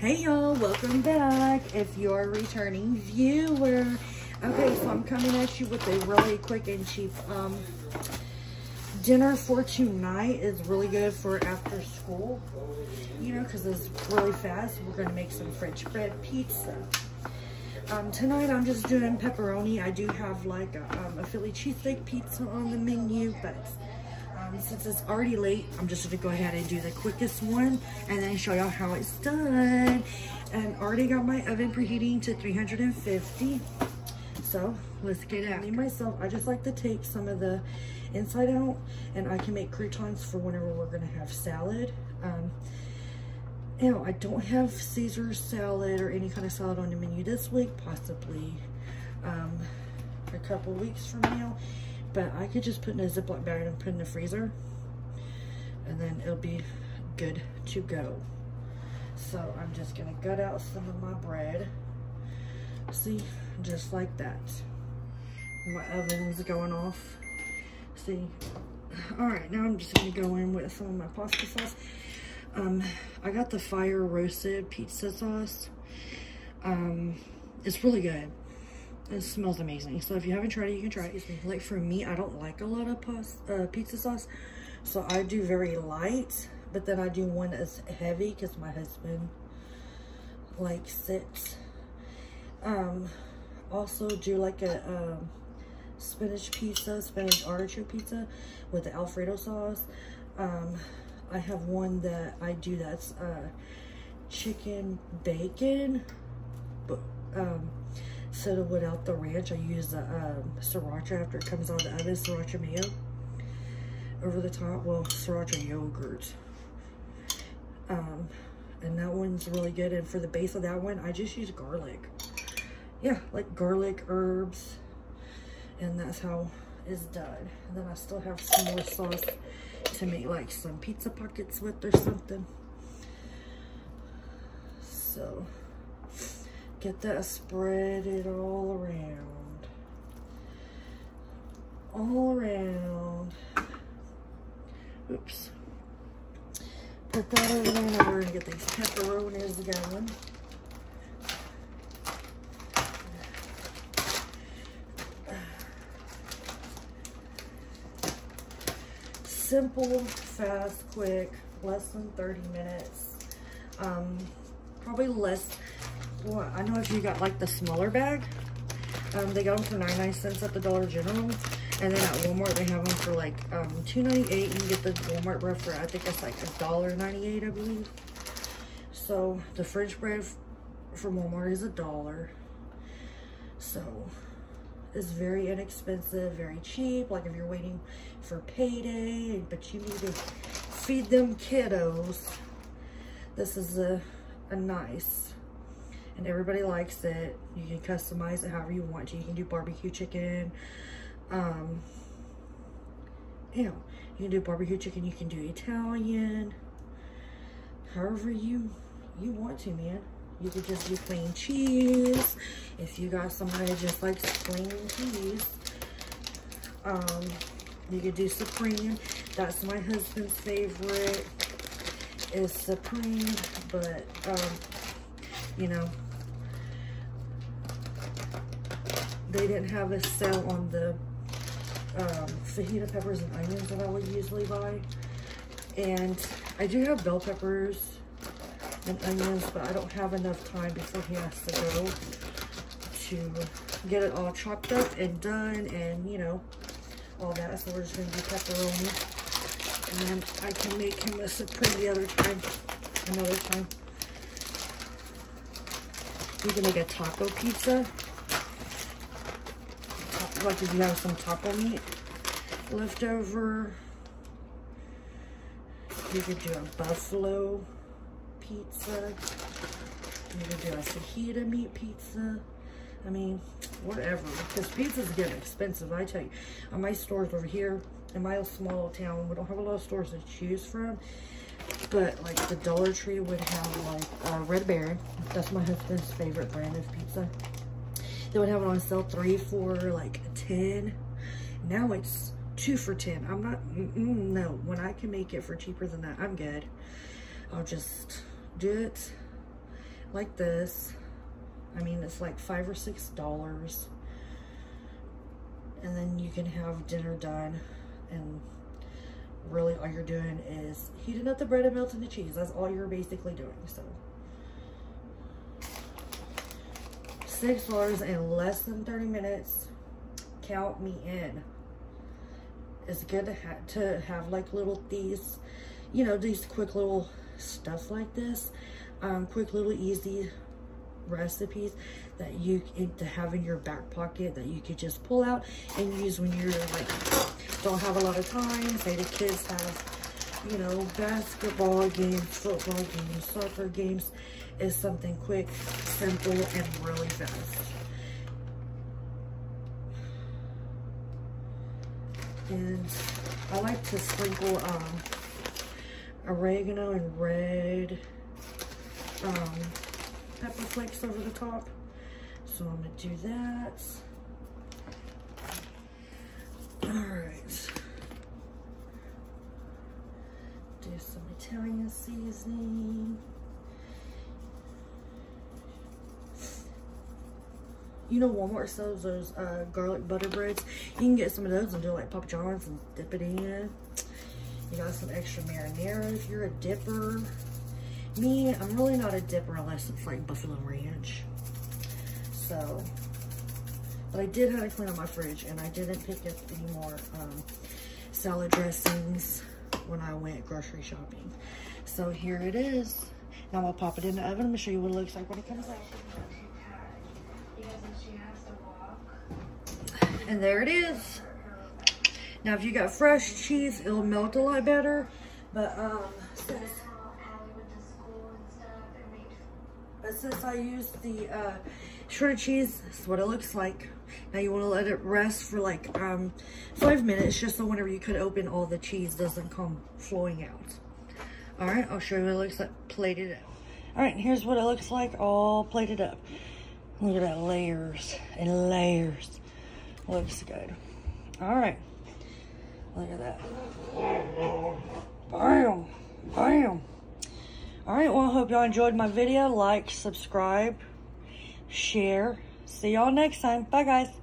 Hey y'all, welcome back. If you're a returning viewer. Okay, so I'm coming at you with a really quick and cheap um, dinner for tonight. is really good for after school, you know, because it's really fast. We're going to make some French bread pizza. Um, tonight I'm just doing pepperoni. I do have like a, um, a Philly cheesesteak pizza on the menu, but um, since it's already late, I'm just gonna go ahead and do the quickest one and then show y'all how it's done. And already got my oven preheating to 350. So let's get it. myself, I just like to take some of the inside out and I can make croutons for whenever we're gonna have salad. Um, you know, I don't have Caesar salad or any kind of salad on the menu this week, possibly um, a couple weeks from now. But I could just put in a Ziploc bag and put in the freezer. And then it'll be good to go. So I'm just gonna gut out some of my bread. See, just like that. My oven's going off. See, all right, now I'm just gonna go in with some of my pasta sauce. Um, I got the fire roasted pizza sauce. Um, it's really good. It smells amazing. So if you haven't tried it, you can try it. Like for me, I don't like a lot of pasta, uh, pizza sauce. So I do very light, but then I do one that's heavy because my husband likes it. Um, also do like a um, spinach pizza, spinach artichoke pizza with the Alfredo sauce. Um, I have one that I do that's uh, chicken bacon, but um, of without the ranch, I use the um, sriracha after it comes out of the oven, sriracha mayo over the top. Well, sriracha yogurt. Um, and that one's really good. And for the base of that one, I just use garlic. Yeah, like garlic, herbs, and that's how it's done. And then I still have some more sauce to make like some pizza pockets with or something. So get that spread it all around. All around. Oops. Put that over there. Now we're gonna get these pepperonis going. simple, fast, quick, less than 30 minutes. Um, probably less, well, I know if you got like the smaller bag, um, they got them for 99 cents at the Dollar General. And then at Walmart, they have them for like um, $2.98. You can get the Walmart bread for, I think it's like $1.98, I believe. So the French bread from Walmart is a dollar. So it's very inexpensive, very cheap. Like if you're waiting for payday, but you need to feed them kiddos, this is a, a nice. And everybody likes it. You can customize it however you want to. You can do barbecue chicken. Um, you know, you can do barbecue chicken. You can do Italian. However you you want to, man. You could just do plain cheese. If you got somebody that just likes plain cheese, um, you could do Supreme. That's my husband's favorite is Supreme, but, um, you know, they didn't have a sale on the um, fajita peppers and onions that I would usually buy. And I do have bell peppers and onions, but I don't have enough time before he has to go to get it all chopped up and done and, you know, all that. So we're just going to do pepperoni. And then I can make him a supreme the other time, another time. You can make a taco pizza. Like if you have some taco meat left over. You could do a buffalo pizza. You could do a fajita meat pizza. I mean, whatever. Because pizzas getting expensive, I tell you. On my stores over here, in my small town, we don't have a lot of stores to choose from. But, like, the Dollar Tree would have, like, uh, Red Baron. That's my husband's favorite brand of pizza. They would have it on sale three for, like, 10 Now it's two for 10 I'm not, mm no. When I can make it for cheaper than that, I'm good. I'll just do it like this. I mean, it's like five or six dollars. And then you can have dinner done and really all you're doing is heating up the bread and melting the cheese. That's all you're basically doing. So six dollars in less than 30 minutes. Count me in. It's good to have to have like little these, you know, these quick little stuff like this. Um, quick little easy recipes that you to have in your back pocket that you could just pull out and use when you're like don't have a lot of time. Say the kids have, you know, basketball games, football games, soccer games. Is something quick, simple, and really fast. And I like to sprinkle um, oregano and red um, pepper flakes over the top. So I'm gonna do that. All right. Do some Italian seasoning. You know Walmart sells those uh, garlic butter breads. You can get some of those and do like Papa John's and dip it in. You got some extra marinara if you're a dipper. Me, I'm really not a dipper unless it's like buffalo ranch. So, but I did have to clean out my fridge and I didn't pick up any more um, salad dressings when I went grocery shopping. So here it is. Now gonna pop it in the oven. I'm gonna show you what it looks like when it comes out. And there it is. Now if you got fresh cheese, it'll melt a lot better. But um, since But since I used the uh, shredded cheese, this is what it looks like. Now you want to let it rest for like um, five minutes, just so whenever you cut open, all the cheese doesn't come flowing out. All right, I'll show you what it looks like plated up. All right, here's what it looks like all plated up. Look at that, layers and layers. Looks good. All right, look at that. Bam, bam. All right, well, I hope y'all enjoyed my video. Like, subscribe, share. See y'all next time. Bye, guys.